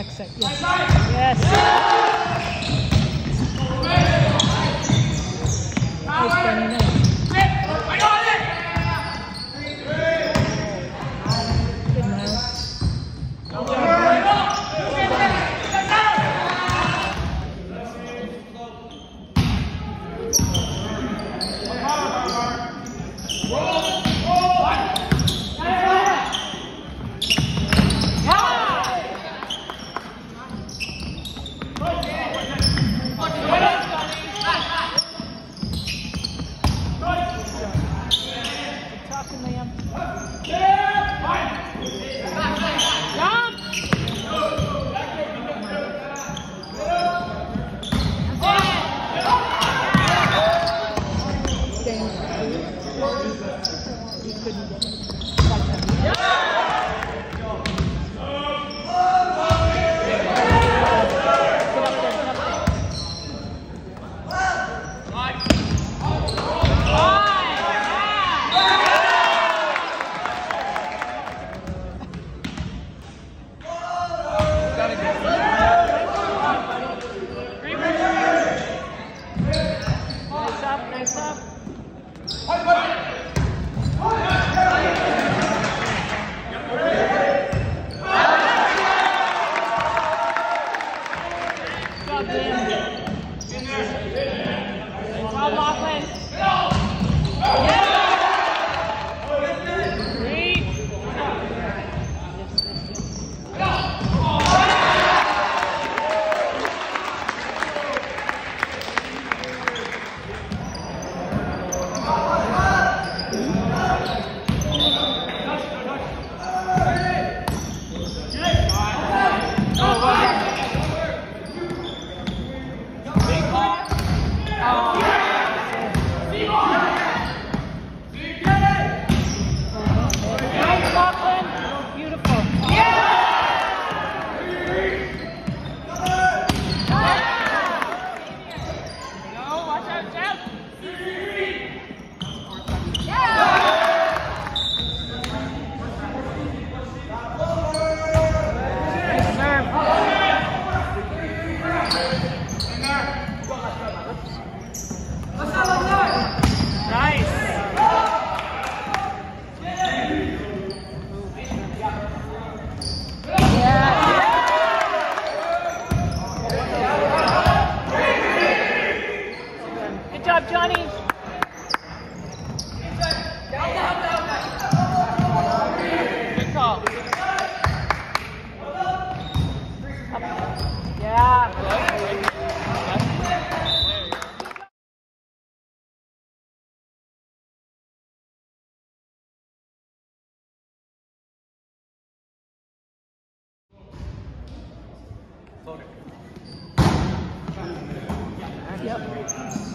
Yes. Yes. yes. Good